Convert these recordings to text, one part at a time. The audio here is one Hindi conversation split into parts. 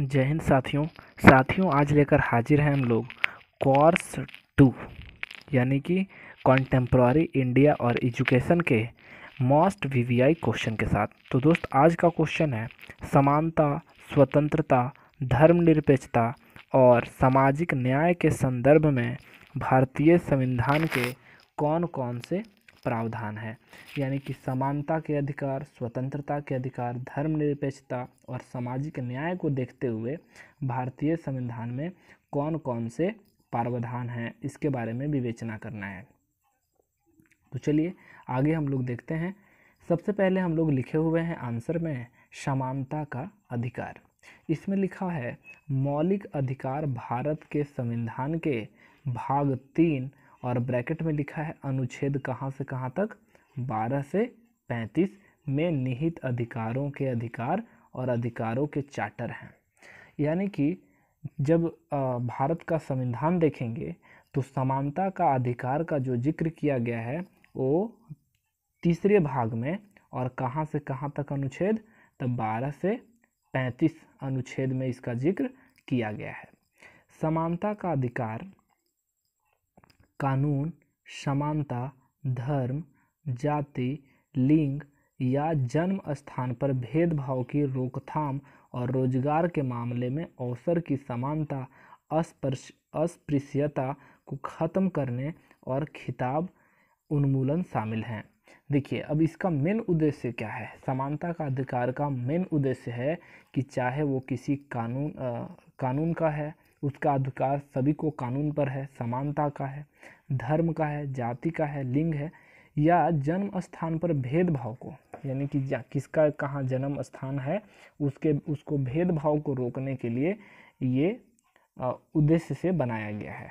जय हिंद साथियों। साथियों, आज लेकर हाजिर हैं हम लोग कोर्स टू, यानी कि कॉन्टेम्प्ररी इंडिया और एजुकेशन के मोस्ट वीवीआई क्वेश्चन के साथ। तो दोस्त, आज का क्वेश्चन है समानता, स्वतंत्रता, धर्मनिरपेक्षता और सामाजिक न्याय के संदर्भ में भारतीय संविधान के कौन कौन से प्रावधान है। यानी कि समानता के अधिकार, स्वतंत्रता के अधिकार, धर्मनिरपेक्षता और सामाजिक न्याय को देखते हुए भारतीय संविधान में कौन कौन से प्रावधान हैं, इसके बारे में विवेचना करना है। तो चलिए, आगे हम लोग देखते हैं। सबसे पहले हम लोग लिखे हुए हैं आंसर में समानता का अधिकार। इसमें लिखा है, मौलिक अधिकार भारत के संविधान के भाग तीन और ब्रैकेट में लिखा है अनुच्छेद कहाँ से कहाँ तक? 12 से 35 में निहित अधिकारों के अधिकार और अधिकारों के चार्टर हैं। यानी कि जब भारत का संविधान देखेंगे तो समानता का अधिकार का जो ज़िक्र किया गया है, वो तीसरे भाग में, और कहाँ से कहाँ तक अनुच्छेद? तब 12 से 35 अनुच्छेद में इसका ज़िक्र किया गया है। समानता का अधिकार कानून समानता धर्म जाति लिंग या जन्म स्थान पर भेदभाव की रोकथाम और रोज़गार के मामले में अवसर की समानता अस्पृश्यता को ख़त्म करने और खिताब उन्मूलन शामिल हैं। देखिए अब इसका मेन उद्देश्य क्या है? समानता का अधिकार का मेन उद्देश्य है कि चाहे वो किसी कानून आ, कानून का है उसका अधिकार सभी को कानून पर है, समानता का है, धर्म का है, जाति का है, लिंग है या जन्म स्थान पर भेदभाव को। यानी कि किसका कहाँ जन्म स्थान है, उसके, उसको भेदभाव को रोकने के लिए ये उद्देश्य से बनाया गया है।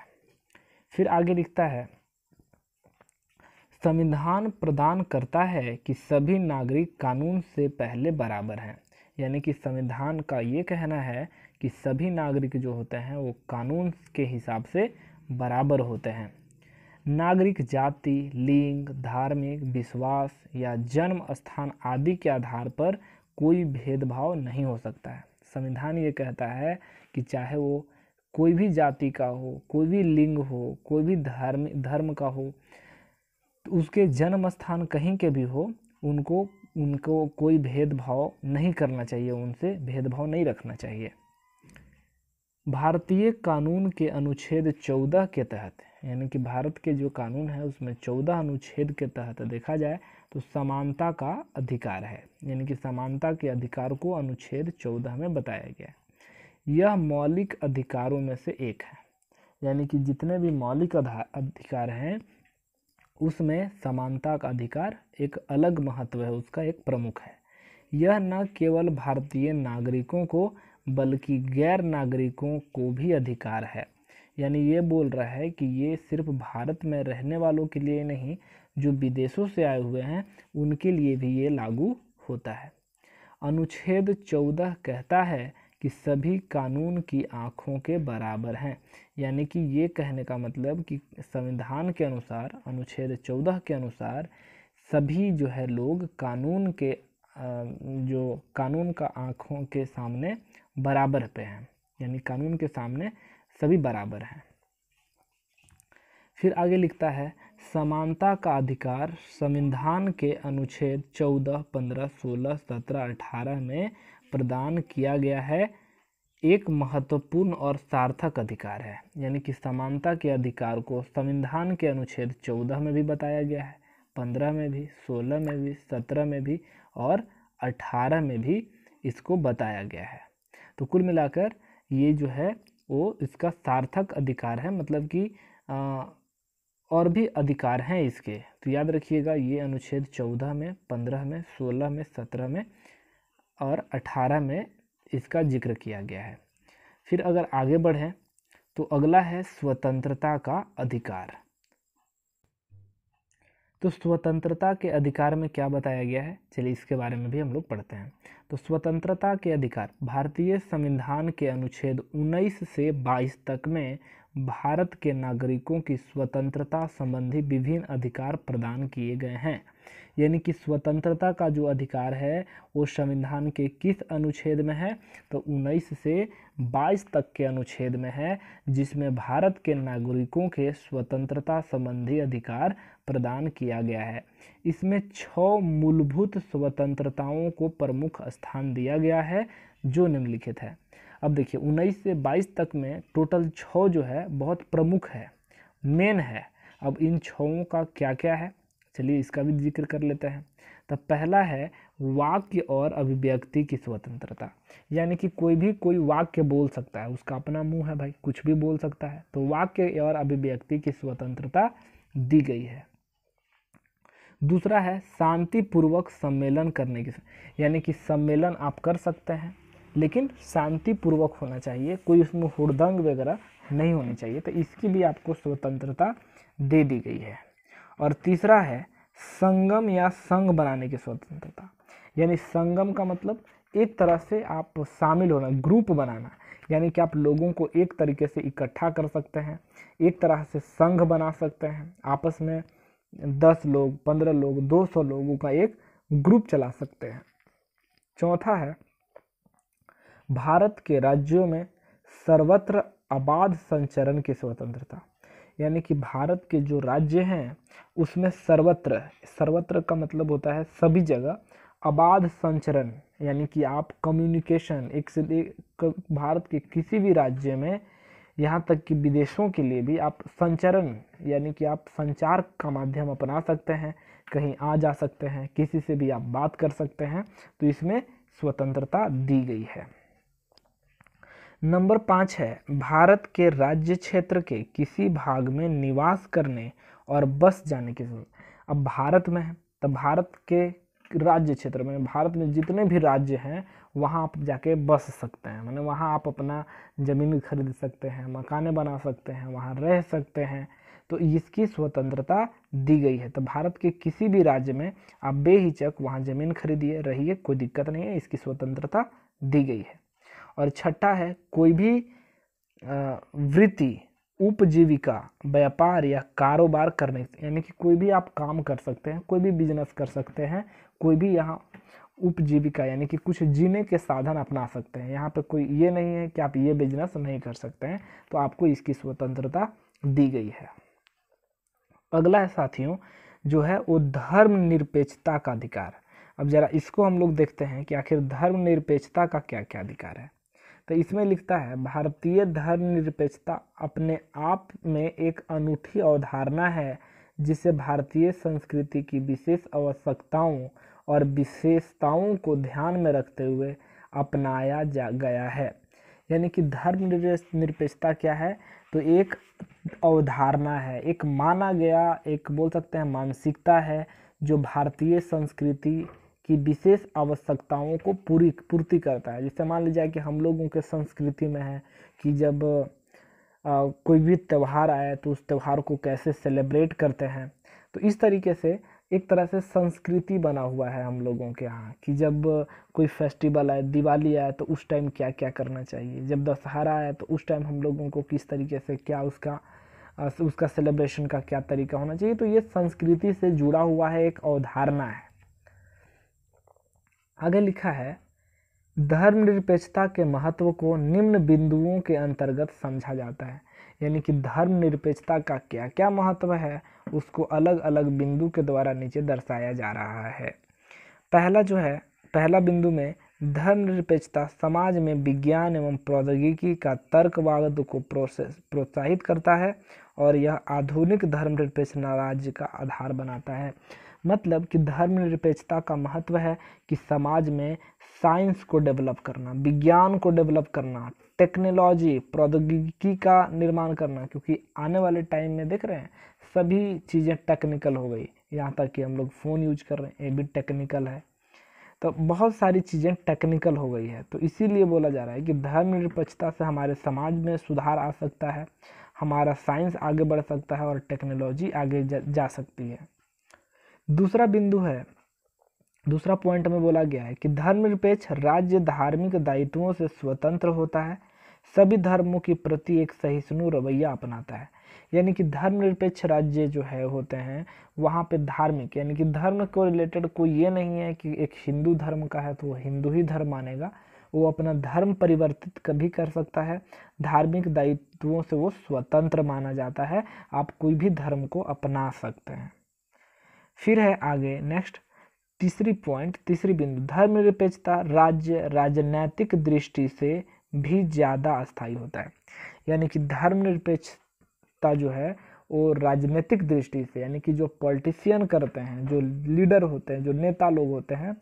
फिर आगे लिखता है, संविधान प्रदान करता है कि सभी नागरिक कानून से पहले बराबर हैं। यानी कि संविधान का ये कहना है कि सभी नागरिक जो होते हैं वो कानून के हिसाब से बराबर होते हैं। नागरिक जाति, लिंग, धार्मिक, विश्वास या जन्म स्थान आदि के आधार पर कोई भेदभाव नहीं हो सकता है। संविधान ये कहता है कि चाहे वो कोई भी जाति का हो, कोई भी लिंग हो, कोई भी धर्म धर्म का हो तो उसके जन्म स्थान कहीं के भी हो, उनको उनको कोई भेदभाव नहीं करना चाहिए, उनसे भेदभाव नहीं रखना चाहिए। भारतीय कानून के अनुच्छेद चौदह के तहत, यानी कि भारत के जो कानून है, उसमें चौदह अनुच्छेद के तहत देखा जाए तो समानता का अधिकार है। यानी कि समानता के अधिकार को अनुच्छेद चौदह में बताया गया यह मौलिक अधिकारों में से एक है। यानी कि जितने भी मौलिक अधिकार हैं, उसमें समानता का अधिकार एक अलग महत्व है, उसका एक प्रमुख है। यह न केवल भारतीय नागरिकों को बल्कि गैर नागरिकों को भी अधिकार है। यानी ये बोल रहा है कि ये सिर्फ़ भारत में रहने वालों के लिए नहीं, जो विदेशों से आए हुए हैं, उनके लिए भी ये लागू होता है। अनुच्छेद चौदह कहता है कि सभी कानून की आँखों के बराबर हैं। यानी कि ये कहने का मतलब कि संविधान के अनुसार, अनुच्छेद चौदह के अनुसार सभी जो है लोग कानून के जो कानून का आँखों के सामने बराबर पे हैं, यानी कानून के सामने सभी बराबर हैं। फिर आगे लिखता है, समानता का अधिकार संविधान के अनुच्छेद चौदह, पंद्रह, सोलह, सत्रह, अठारह में प्रदान किया गया है, एक महत्वपूर्ण और सार्थक अधिकार है, यानी कि समानता के अधिकार को संविधान के अनुच्छेद चौदह में भी बताया गया है, पंद्रह में भी, सोलह में भी, सत्रह में भी और अठारह में भी इसको बताया गया है। तो कुल मिलाकर ये जो है, वो इसका सार्थक अधिकार है मतलब कि और भी अधिकार हैं इसके। तो याद रखिएगा, ये अनुच्छेद चौदह में, पंद्रह में, सोलह में, सत्रह में और अठारह में इसका ज़िक्र किया गया है। फिर अगर आगे बढ़ें तो अगला है स्वतंत्रता का अधिकार। तो स्वतंत्रता के अधिकार में क्या बताया गया है? चलिए इसके बारे में भी हम लोग पढ़ते हैं। तो स्वतंत्रता के अधिकार, भारतीय संविधान के अनुच्छेद 19 से 22 तक में भारत के नागरिकों की स्वतंत्रता संबंधी विभिन्न अधिकार प्रदान किए गए हैं। यानी कि स्वतंत्रता का जो अधिकार है, वो संविधान के किस अनुच्छेद में है? तो 19 से 22 तक के अनुच्छेद में है, जिसमें भारत के नागरिकों के स्वतंत्रता संबंधी अधिकार प्रदान किया गया है। इसमें छह मूलभूत स्वतंत्रताओं को प्रमुख स्थान दिया गया है, जो निम्नलिखित है। अब देखिए 19 से 22 तक में टोटल छः जो है, बहुत प्रमुख है, मेन है। अब इन छओं का क्या क्या है? चलिए इसका भी ज़िक्र कर लेते हैं। तो पहला है वाक्य और अभिव्यक्ति की स्वतंत्रता। यानी कि कोई भी कोई वाक्य बोल सकता है, उसका अपना मुँह है भाई, कुछ भी बोल सकता है। तो वाक्य और अभिव्यक्ति की स्वतंत्रता दी गई है। दूसरा है शांतिपूर्वक सम्मेलन करने की यानी कि सम्मेलन आप कर सकते हैं, लेकिन शांतिपूर्वक होना चाहिए, कोई उसमें हुड़दंग वगैरह नहीं होनी चाहिए। तो इसकी भी आपको स्वतंत्रता दे दी गई है। और तीसरा है संगम या संघ बनाने की स्वतंत्रता। यानी संगम का मतलब एक तरह से आप शामिल होना, ग्रुप बनाना। यानी कि आप लोगों को एक तरीके से इकट्ठा कर सकते हैं, एक तरह से संघ बना सकते हैं। आपस में दस लोग, पंद्रह लोग, दो सौ लोगों का एक ग्रुप चला सकते हैं। चौथा है, भारत के राज्यों में सर्वत्र अबाध संचरण की स्वतंत्रता। यानी कि भारत के जो राज्य हैं, उसमें सर्वत्र सर्वत्र का मतलब होता है सभी जगह अबाध संचरण, यानी कि आप कम्युनिकेशन एक से एक भारत के किसी भी राज्य में, यहाँ तक कि विदेशों के लिए भी आप संचरण, यानी कि आप संचार का माध्यम अपना सकते हैं, कहीं आ जा सकते हैं, किसी से भी आप बात कर सकते हैं तो इसमें स्वतंत्रता दी गई है। नंबर पाँच है, भारत के राज्य क्षेत्र के किसी भाग में निवास करने और बस जाने की ज़रूरत। अब भारत में है तो भारत के राज्य क्षेत्र में, भारत में जितने भी राज्य हैं, वहाँ आप जाके बस सकते हैं। मैंने वहाँ आप अपना ज़मीन खरीद सकते हैं, मकाने बना सकते हैं, वहाँ रह सकते हैं। तो इसकी स्वतंत्रता दी गई है। तो भारत के किसी भी राज्य में आप बेहिचक वहाँ ज़मीन खरीदिए, रहिए, कोई दिक्कत नहीं है, इसकी स्वतंत्रता दी गई है। और छठा है, कोई भी वृत्ति, उपजीविका, व्यापार या कारोबार करने यानी कि कोई भी आप काम कर सकते हैं, कोई भी बिज़नेस कर सकते हैं, कोई भी यहाँ उपजीविका, यानी कि कुछ जीने के साधन अपना सकते हैं। यहाँ पे कोई ये नहीं है कि आप ये बिज़नेस नहीं कर सकते हैं तो आपको इसकी स्वतंत्रता दी गई है। अगला है साथियों, जो है वो धर्म निरपेक्षता का अधिकार। अब जरा इसको हम लोग देखते हैं कि आखिर धर्म निरपेक्षता का क्या क्या अधिकार है। तो इसमें लिखता है, भारतीय धर्मनिरपेक्षता अपने आप में एक अनूठी अवधारणा है, जिसे भारतीय संस्कृति की विशेष आवश्यकताओं और विशेषताओं को ध्यान में रखते हुए अपनाया जा, गया है। यानी कि धर्म निरपेक्षता क्या है? तो एक अवधारणा है, एक माना गया, एक बोल सकते हैं मानसिकता है, जो भारतीय संस्कृति की विशेष आवश्यकताओं को पूरी पूर्ति करता है। जैसे मान लीजिए कि हम लोगों के संस्कृति में है कि जब आ, कोई भी त्यौहार आए तो उस त्यौहार को कैसे सेलिब्रेट करते हैं तो इस तरीके से एक तरह से संस्कृति बना हुआ है हम लोगों के यहाँ कि जब कोई फेस्टिवल आए दिवाली आए तो उस टाइम क्या क्या करना चाहिए? जब दशहरा आए तो उस टाइम हम लोगों को किस तरीके से क्या उसका उसका सेलिब्रेशन का क्या तरीका होना चाहिए? तो ये संस्कृति से जुड़ा हुआ है एक अवधारणा है। आगे लिखा है, धर्मनिरपेक्षता के महत्व को निम्न बिंदुओं के अंतर्गत समझा जाता है। यानी कि धर्मनिरपेक्षता का क्या क्या महत्व है, उसको अलग अलग बिंदु के द्वारा नीचे दर्शाया जा रहा है। पहला जो है, पहला बिंदु में धर्मनिरपेक्षता समाज में विज्ञान एवं प्रौद्योगिकी का तर्कवाद को प्रोत्साहित करता है और यह आधुनिक धर्मनिरपेक्ष राज्य का आधार बनाता है। मतलब कि धर्मनिरपेक्षता का महत्व है कि समाज में साइंस को डेवलप करना विज्ञान को डेवलप करना टेक्नोलॉजी प्रौद्योगिकी का निर्माण करना क्योंकि आने वाले टाइम में देख रहे हैं सभी चीज़ें टेक्निकल हो गई। यहाँ तक कि हम लोग फ़ोन यूज़ कर रहे हैं ये भी टेक्निकल है। तो बहुत सारी चीज़ें टेक्निकल हो गई है। तो इसीलिए बोला जा रहा है कि धर्मनिरपेक्षता से हमारे समाज में सुधार आ सकता है हमारा साइंस आगे बढ़ सकता है और टेक्नोलॉजी आगे जा, जा सकती है। दूसरा बिंदु है, दूसरा पॉइंट में बोला गया है कि धर्मनिरपेक्ष राज्य धार्मिक दायित्वों से स्वतंत्र होता है। सभी धर्मों के प्रति एक सहिष्णु रवैया अपनाता है। यानी कि धर्मनिरपेक्ष राज्य जो है, होते हैं, वहाँ पे धार्मिक, यानी कि धर्म को रिलेटेड कोई ये नहीं है कि एक हिंदू धर्म का है तो वो हिंदू ही धर्म मानेगा। वो अपना धर्म परिवर्तित कभी कर सकता है। धार्मिक दायित्वों से वो स्वतंत्र माना जाता है। आप कोई भी धर्म को अपना सकते हैं। फिर है आगे नेक्स्ट तीसरी पॉइंट तीसरी बिंदु, धर्मनिरपेक्षता, राज्य, राजनैतिक दृष्टि से भी ज़्यादा अस्थायी होता है। यानी कि धर्मनिरपेक्षता जो है, वो राजनीतिक दृष्टि से, यानी कि जो पॉलिटिशियन करते हैं, जो लीडर होते हैं, जो नेता लोग होते हैं,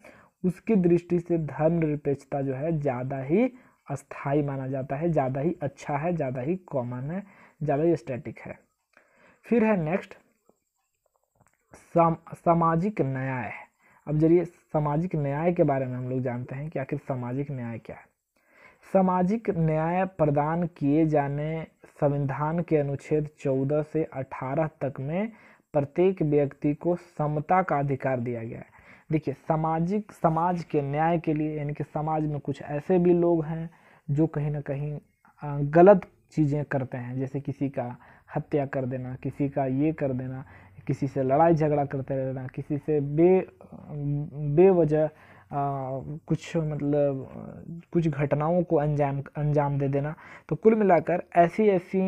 उसकी दृष्टि से धर्मनिरपेक्षता जो है, ज़्यादा ही अस्थाई माना जाता है, ज़्यादा ही अच्छा है, ज़्यादा ही कॉमन है, ज़्यादा ही स्टैटिक है। फिर है नेक्स्ट सम, सामाजिक न्याय अब ज़रिए सामाजिक न्याय के बारे में हम लोग जानते हैं कि आखिर सामाजिक न्याय क्या है। सामाजिक न्याय प्रदान किए जाने संविधान के अनुच्छेद 14 से 18 तक में प्रत्येक व्यक्ति को समता का अधिकार दिया गया है। देखिए सामाजिक समाज के न्याय के लिए यानी कि समाज में कुछ ऐसे भी लोग हैं जो कहीं ना कहीं गलत चीज़ें करते हैं। जैसे किसी का हत्या कर देना किसी का ये कर देना किसी से लड़ाई झगड़ा करते रहना, किसी से बे, बेवजह कुछ मतलब कुछ घटनाओं को अंजाम अंजाम दे देना। तो कुल मिलाकर ऐसी ऐसी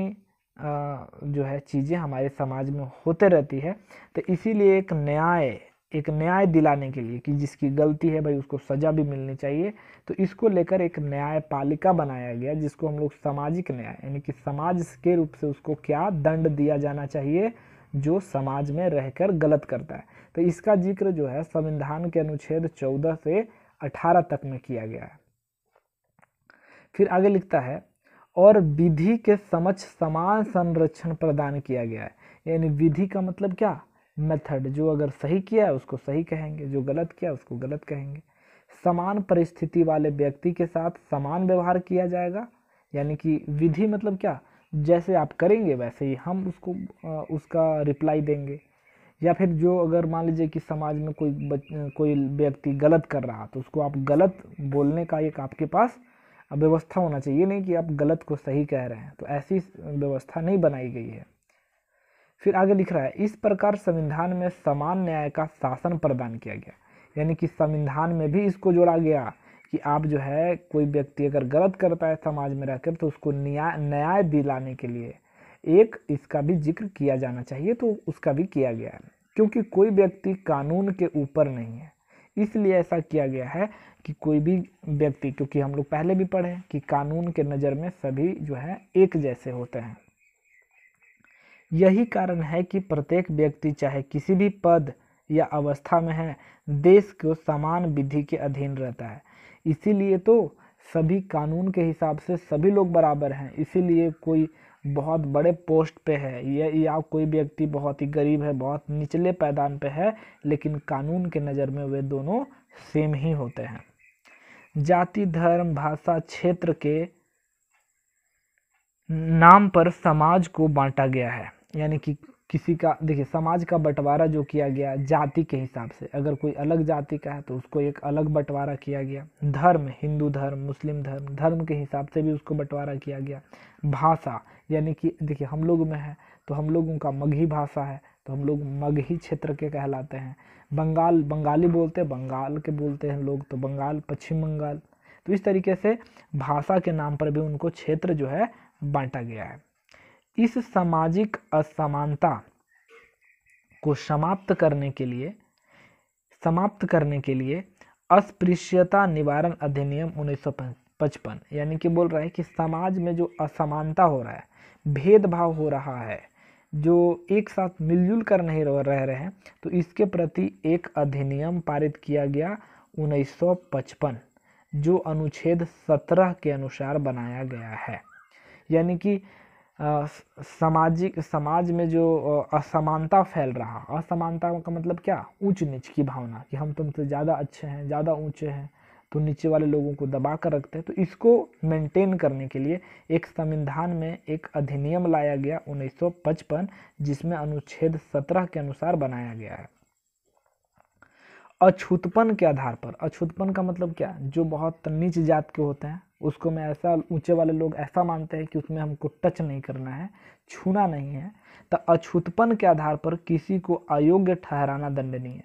जो है चीज़ें हमारे समाज में होते रहती है। तो इसीलिए एक न्याय एक न्याय दिलाने के लिए कि जिसकी गलती है भाई, उसको सज़ा भी मिलनी चाहिए। तो इसको लेकर एक न्यायपालिका बनाया गया, जिसको हम लोग सामाजिक न्याय, यानी कि समाज के रूप से उसको क्या दंड दिया जाना चाहिए जो समाज में रहकर गलत करता है। तो इसका ज़िक्र जो है, संविधान के अनुच्छेद 14 से 18 तक में किया गया है। फिर आगे लिखता है, और विधि के समक्ष समान संरक्षण प्रदान किया गया है। यानी विधि का मतलब क्या? मेथड। जो अगर सही किया है, उसको सही कहेंगे। जो गलत किया उसको गलत कहेंगे। समान परिस्थिति वाले व्यक्ति के साथ समान व्यवहार किया जाएगा। यानी कि विधि मतलब क्या? जैसे आप करेंगे वैसे ही हम उसको उसका रिप्लाई देंगे। या फिर जो अगर मान लीजिए कि समाज में कोई बच, कोई व्यक्ति गलत कर रहा तो उसको आप गलत बोलने का एक आपके पास व्यवस्था होना चाहिए नहीं कि आप गलत को सही कह रहे हैं। तो ऐसी व्यवस्था नहीं बनाई गई है। फिर आगे लिख रहा है इस प्रकार संविधान में समान न्याय का शासन प्रदान किया गया। यानी कि संविधान में भी इसको जोड़ा गया। कि आप जो है, कोई व्यक्ति अगर गलत करता है समाज में रहकर तो उसको न्याय न्याय दिलाने के लिए एक इसका भी ज़िक्र किया जाना चाहिए तो उसका भी किया गया है। क्योंकि कोई व्यक्ति कानून के ऊपर नहीं है। इसलिए ऐसा किया गया है कि कोई भी व्यक्ति, क्योंकि हम लोग पहले भी पढ़े कि कानून के नज़र में सभी जो है, एक जैसे होते हैं। यही कारण है कि प्रत्येक व्यक्ति, चाहे किसी भी पद या अवस्था में है देश को समान विधि के अधीन रहता है। इसीलिए तो सभी कानून के हिसाब से सभी लोग बराबर हैं। इसीलिए कोई बहुत बड़े पोस्ट पे है या, या कोई व्यक्ति बहुत ही गरीब है बहुत निचले पैदान पे है लेकिन कानून के नज़र में वे दोनों सेम ही होते हैं। जाति धर्म भाषा क्षेत्र के नाम पर समाज को बांटा गया है। यानी कि किसी का, देखिए, समाज का बंटवारा जो किया गया जाति के हिसाब से, अगर कोई अलग जाति का है तो उसको एक अलग बंटवारा किया गया। धर्म, हिंदू धर्म, मुस्लिम धर्म धर्म के हिसाब से भी उसको बंटवारा किया गया। भाषा, यानी कि, देखिए, हम लोग में है तो हम लोगों का मगही भाषा है तो हम लोग मगही क्षेत्र के कहलाते हैं। बंगाल, बंगाली बोलते हैं, बंगाल के बोलते हैं लोग तो बंगाल, पश्चिम बंगाल। तो इस तरीके से भाषा के नाम पर भी उनको क्षेत्र जो है बांटा गया है। इस सामाजिक असमानता को समाप्त करने के लिए, समाप्त करने के लिए अस्पृश्यता निवारण अधिनियम 1955 यानी कि बोल रहा है कि समाज में जो असमानता हो रहा है, भेदभाव हो रहा है, जो एक साथ मिलजुल कर नहीं रह, रहे हैं तो इसके प्रति एक अधिनियम पारित किया गया 1955 जो अनुच्छेद 17 के अनुसार बनाया गया है। यानी कि सामाजिक, समाज में जो असमानता फैल रहा, असमानता का मतलब क्या? ऊंच नीच की भावना कि हम तुमसे ज़्यादा अच्छे हैं, ज़्यादा ऊँचे हैं तो नीचे वाले लोगों को दबा कर रखते हैं। तो इसको मेंटेन करने के लिए एक संविधान में एक अधिनियम लाया गया 1955 जिसमें अनुच्छेद 17 के अनुसार बनाया गया है। अछूतपन के आधार पर। अछूतपन का मतलब क्या? जो बहुत नीच जात के होते हैं, उसको मैं ऐसा, ऊँचे वाले लोग ऐसा मानते हैं कि उसमें हमको टच नहीं करना है, छूना नहीं है। तो अछूतपन के आधार पर किसी को अयोग्य ठहराना दंडनीय है।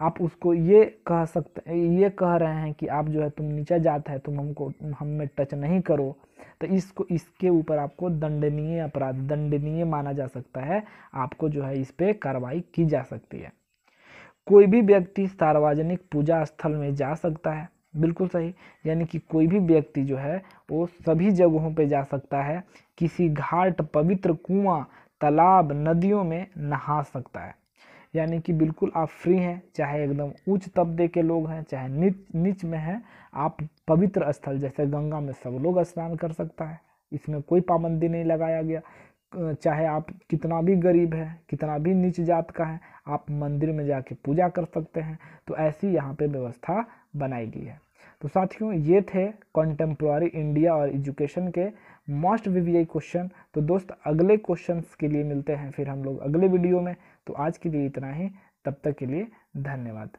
आप उसको ये कह सकते, ये कह रहे हैं कि आप जो है, तुम नीचा जात है, तुम हमको, हम में टच नहीं करो। तो इसको, इसके ऊपर आपको दंडनीय अपराध, दंडनीय माना जा सकता है। आपको जो है इस पर कार्रवाई की जा सकती है। कोई भी व्यक्ति सार्वजनिक पूजा स्थल में जा सकता है। बिल्कुल सही। यानी कि कोई भी व्यक्ति जो है, वो सभी जगहों पे जा सकता है। किसी घाट, पवित्र कुआँ, तालाब, नदियों में नहा सकता है। यानी कि बिल्कुल आप फ्री हैं, चाहे एकदम उच्च तबके के लोग हैं, चाहे नीच नीच में हैं, आप पवित्र स्थल, जैसे गंगा में सब लोग स्नान कर सकता है। इसमें कोई पाबंदी नहीं लगाया गया। चाहे आप कितना भी गरीब है, कितना भी नीच जात का है, आप मंदिर में जाके पूजा कर सकते हैं। तो ऐसी यहाँ पे व्यवस्था बनाई गई है। तो साथियों, ये थे कंटेम्प्रोरी इंडिया और एजुकेशन के मोस्ट वीवीआई क्वेश्चन तो दोस्त, अगले क्वेश्चंस के लिए मिलते हैं फिर हम लोग अगले वीडियो में। तो आज के लिए इतना ही। तब तक के लिए धन्यवाद।